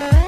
Uh-huh.